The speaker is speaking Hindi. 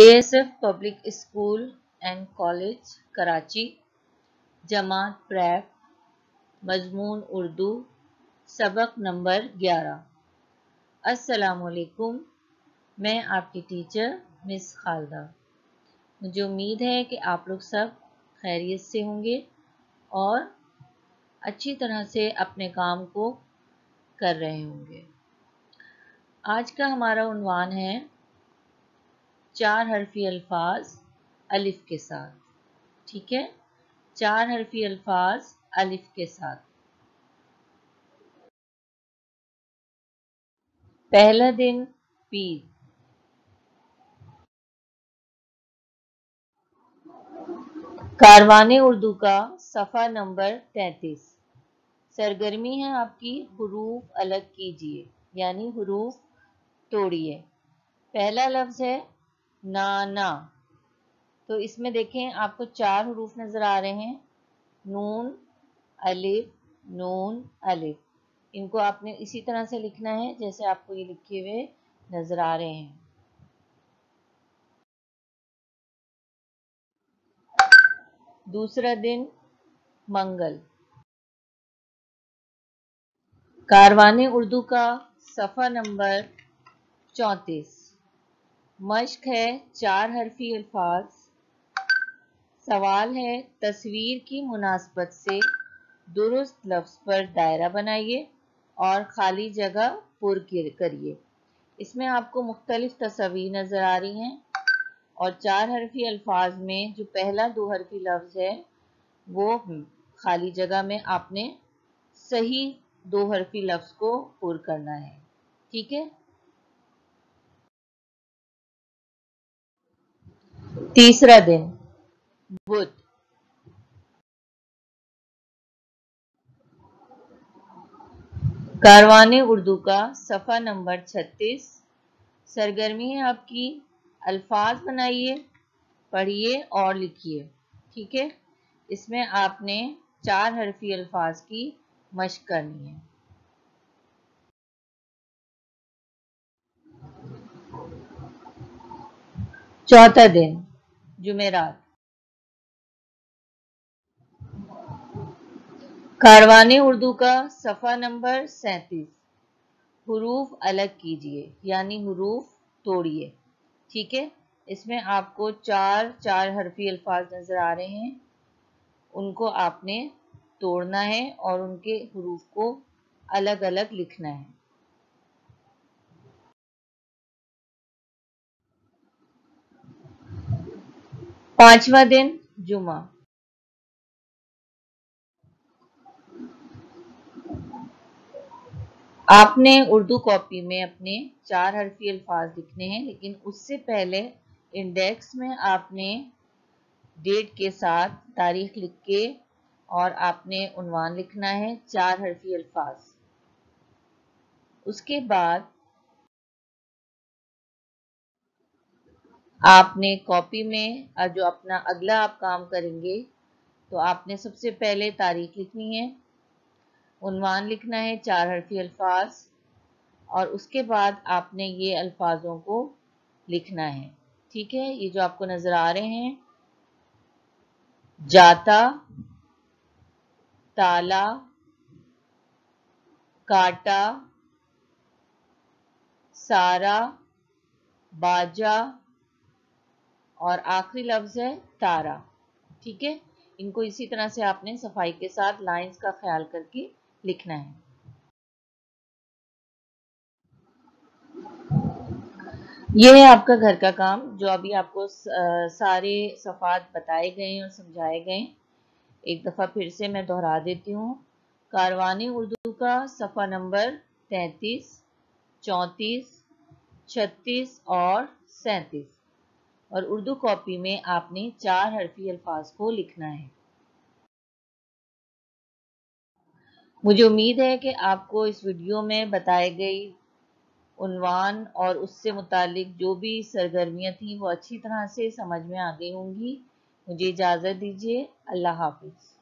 ASF public school and college Karachi Jamaat prep मजमून उर्दू सबक नंबर 11 अस्सलामुअलैकुम मैं आपकी टीचर मिस खालदा। मुझे उम्मीद है कि आप लोग सब खैरियत से होंगे और अच्छी तरह से अपने काम को कर रहे होंगे। आज का हमारा उनवान है चार हरफी अल्फाज अलिफ के साथ, ठीक है? चार हरफी अल्फाज अलिफ के साथ। पहला दिन पीर। कारवान उर्दू का सफ़ा नंबर तैतीस। सरगर्मी है आपकी, हरूफ अलग कीजिए, यानी हरूफ तोड़िए। पहला लफ्ज़ है नाना तो इसमें देखें, आपको चार हरूफ नज़र आ रहे हैं। नून, अलिफ नून, अलिफ। इनको आपने इसी तरह से लिखना है, जैसे आपको ये लिखे हुए नज़र आ रहे हैं। दूसरा दिन, मंगल। कारवान उर्दू का सफ़ा नंबर चौंतीस। मश्क है, चार हरफी अल्फाज। सवाल है, तस्वीर की मुनासबत से दुरुस्त लफ्ज़ पर दायरा बनाइए और ख़ाली जगह पुर करिए। इसमें आपको मुख्तलिफ़ तस्वीर नज़र आ रही हैं और चार हरफी अल्फाज में जो पहला दो हरफी लफ्ज़ है, वो खाली जगह में आपने सही दो हरफी लफ्ज़ को पुर करना है। ठीक है? तीसरा दिन। बुध। कारवान उर्दू का सफ़ा नंबर 36 सरगर्मी है आपकी। अल्फाज बनाइए, पढ़िए और लिखिए, ठीक है? इसमें आपने चार हरफी अल्फाज की मश्क करनी है। चौथा दिन। जुमेरात। कारवान उर्दू का सफ़ा नंबर सैतीस। हरूफ अलग कीजिए, यानी हरूफ तोड़िए। ठीक है? इसमें आपको चार चार हरफी अल्फाज नज़र आ रहे हैं। उनको आपने तोड़ना है और उनके हरूफ को अलग अलग लिखना है। पांचवा दिन जुमा आपने उर्दू कॉपी में अपने चार हरफी अल्फाज लिखने हैं, लेकिन उससे पहले इंडेक्स में आपने डेट के साथ तारीख लिख के और आपने उनवान लिखना है, चार हरफी अल्फाज। उसके बाद आपने कॉपी में जो अपना अगला आप काम करेंगे तो आपने सबसे पहले तारीख लिखनी है, उनवान लिखना है, चार हरफी अल्फाज, और उसके बाद आपने ये अल्फाजों को लिखना है। ठीक है? ये जो आपको नज़र आ रहे हैं, जाता, ताला, काटा, सारा, बाजा और आखिरी लफ्ज है तारा। ठीक है? इनको इसी तरह से आपने सफ़ाई के साथ लाइंस का ख्याल करके लिखना है। ये है आपका घर का काम, जो अभी आपको सारे सफ़ात बताए गए और समझाए गए एक दफ़ा फिर से मैं दोहरा देती हूँ। कारवानी उर्दू का सफ़ा नंबर तैतीस, चौंतीस, छत्तीस और सैतीस। और उर्दू कॉपी में आपने चार हरफी अल्फाज को लिखना है। मुझे उम्मीद है कि आपको इस वीडियो में बताई गई उनवान और उससे मुतालिक जो भी सरगर्मियाँ थी, वो अच्छी तरह से समझ में आ गई होंगी। मुझे इजाज़त दीजिए। अल्लाह हाफिज़।